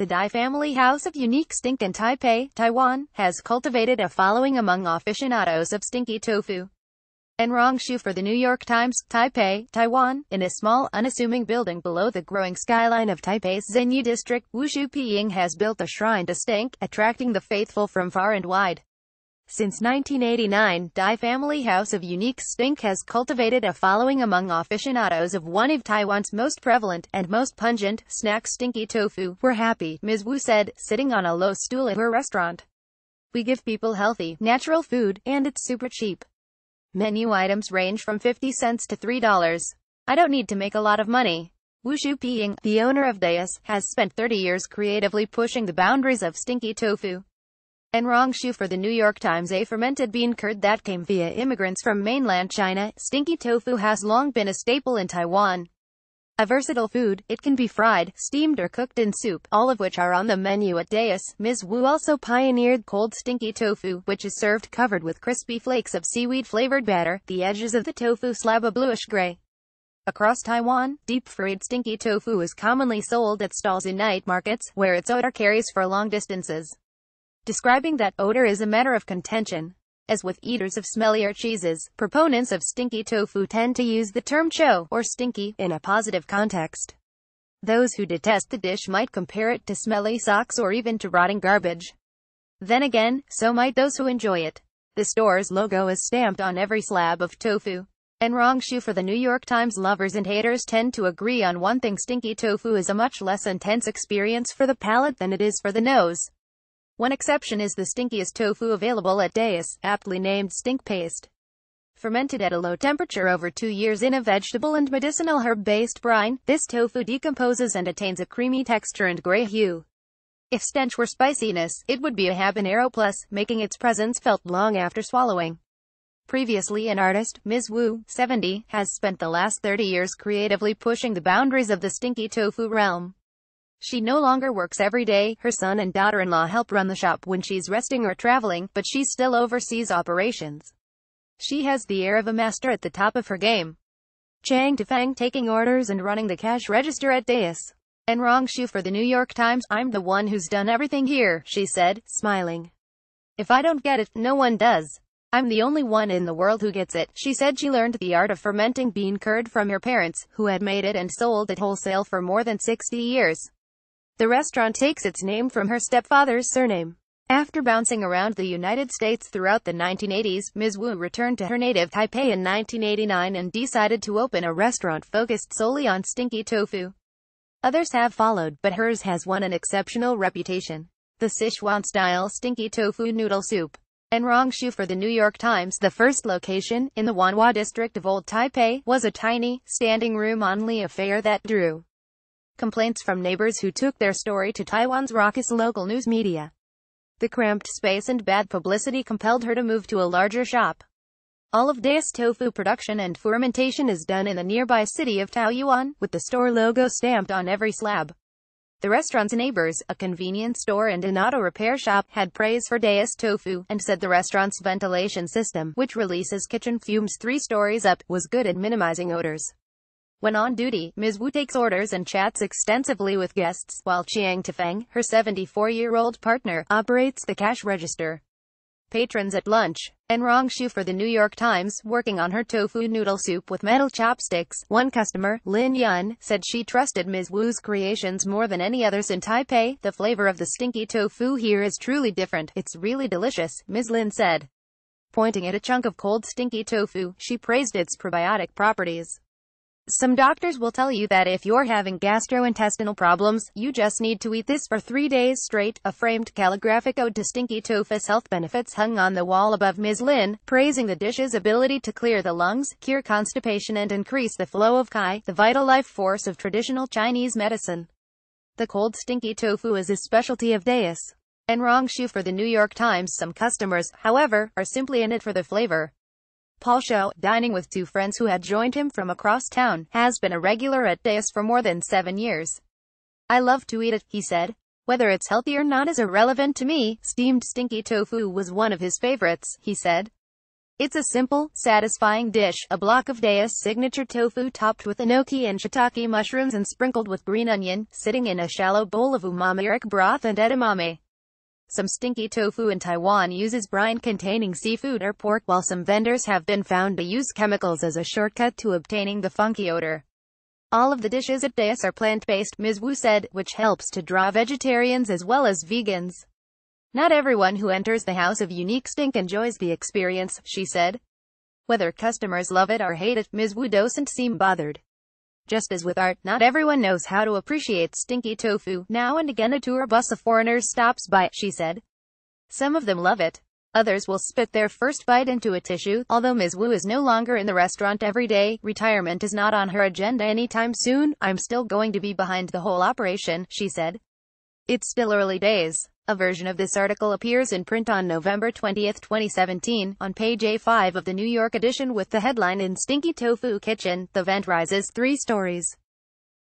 The Dai family house of unique stink in Taipei, Taiwan, has cultivated a following among aficionados of stinky tofu. An Rong Xu for the New York Times, Taipei, Taiwan, in a small, unassuming building below the growing skyline of Taipei's Xinyi district, Wu Hsu Piying has built a shrine to stink, attracting the faithful from far and wide. Since 1989, Dai Family House of Unique Stink has cultivated a following among aficionados of one of Taiwan's most prevalent and most pungent snack stinky tofu. We're happy, Ms. Wu said, sitting on a low stool at her restaurant. We give people healthy, natural food, and it's super cheap. Menu items range from 50 cents to $3. I don't need to make a lot of money. Wu Piying, the owner of Deus, has spent 30 years creatively pushing the boundaries of stinky tofu An Rong Xu for the New York Times a fermented bean curd that came via immigrants from mainland China. Stinky tofu has long been a staple in Taiwan. A versatile food, it can be fried, steamed or cooked in soup, all of which are on the menu at Deus. Ms. Wu also pioneered cold stinky tofu, which is served covered with crispy flakes of seaweed-flavored batter, the edges of the tofu slab a bluish-gray. Across Taiwan, deep-fried stinky tofu is commonly sold at stalls in night markets, where its odor carries for long distances describing that odor is a matter of contention. As with eaters of smellier cheeses, proponents of stinky tofu tend to use the term cho, or stinky, in a positive context. Those who detest the dish might compare it to smelly socks or even to rotting garbage. Then again, so might those who enjoy it. The store's logo is stamped on every slab of tofu. An Rong Xu for the New York Times lovers and haters tend to agree on one thing stinky tofu is a much less intense experience for the palate than it is for the nose. One exception is the stinkiest tofu available at Deus, aptly named stink paste. Fermented at a low temperature over two years in a vegetable and medicinal herb-based brine, this tofu decomposes and attains a creamy texture and gray hue. If stench were spiciness, it would be a habanero plus, making its presence felt long after swallowing. Previously an artist, Ms. Wu, 70, has spent the last 30 years creatively pushing the boundaries of the stinky tofu realm. She no longer works every day, her son and daughter-in-law help run the shop when she's resting or traveling, but she still oversees operations. She has the air of a master at the top of her game. Chang Tefeng taking orders and running the cash register at Deus. An Rong Xu for the New York Times, I'm the one who's done everything here, she said, smiling. If I don't get it, no one does. I'm the only one in the world who gets it. She said she learned the art of fermenting bean curd from her parents, who had made it and sold it wholesale for more than 60 years. The restaurant takes its name from her stepfather's surname. After bouncing around the United States throughout the 1980s, Ms. Wu returned to her native Taipei in 1989 and decided to open a restaurant focused solely on stinky tofu. Others have followed, but hers has won an exceptional reputation. The Sichuan-style stinky tofu noodle soup. An Rong Xu for the New York Times, the first location, in the Wanhua district of Old Taipei, was a tiny, standing room-only affair that drew complaints from neighbors who took their story to Taiwan's raucous local news media. The cramped space and bad publicity compelled her to move to a larger shop. All of Deus tofu production and fermentation is done in the nearby city of Taoyuan, with the store logo stamped on every slab. The restaurant's neighbors, a convenience store and an auto repair shop, had praise for Deus tofu, and said the restaurant's ventilation system, which releases kitchen fumes three stories up, was good at minimizing odors. When on duty, Ms. Wu takes orders and chats extensively with guests, while Chiang Tefeng, her 74-year-old partner, operates the cash register. Patrons at lunch. An Rong Xu for the New York Times, working on her tofu noodle soup with metal chopsticks. One customer, Lin Yun, said she trusted Ms. Wu's creations more than any others in Taipei. The flavor of the stinky tofu here is truly different. It's really delicious, Ms. Lin said. Pointing at a chunk of cold stinky tofu, she praised its probiotic properties. Some doctors will tell you that if you're having gastrointestinal problems, you just need to eat this for three days straight. A framed calligraphic ode to stinky tofu's health benefits hung on the wall above Ms. Lin, praising the dish's ability to clear the lungs, cure constipation and increase the flow of qi, the vital life force of traditional Chinese medicine. The cold stinky tofu is a specialty of Deus. An Rong Xu for the New York Times. Some customers, however, are simply in it for the flavor. Paul Show, dining with two friends who had joined him from across town, has been a regular at Deus for more than seven years. I love to eat it, he said. Whether it's healthy or not is irrelevant to me. Steamed stinky tofu was one of his favorites, he said. It's a simple, satisfying dish, a block of Daya's signature tofu topped with enoki and shiitake mushrooms and sprinkled with green onion, sitting in a shallow bowl of umami broth and edamame. Some stinky tofu in Taiwan uses brine containing seafood or pork, while some vendors have been found to use chemicals as a shortcut to obtaining the funky odor. All of the dishes at Dayas are plant-based, Ms. Wu said, which helps to draw vegetarians as well as vegans. Not everyone who enters the House of Unique Stink enjoys the experience, she said. Whether customers love it or hate it, Ms. Wu doesn't seem bothered. Just as with art, not everyone knows how to appreciate stinky tofu. Now and again a tour bus of foreigners stops by, she said. Some of them love it. Others will spit their first bite into a tissue. Although Ms. Wu is no longer in the restaurant every day, retirement is not on her agenda anytime soon. I'm still going to be behind the whole operation, she said. It's still early days. A version of this article appears in print on November 20, 2017, on page A5 of the New York edition with the headline In Stinky Tofu Kitchen, the vent rises three stories.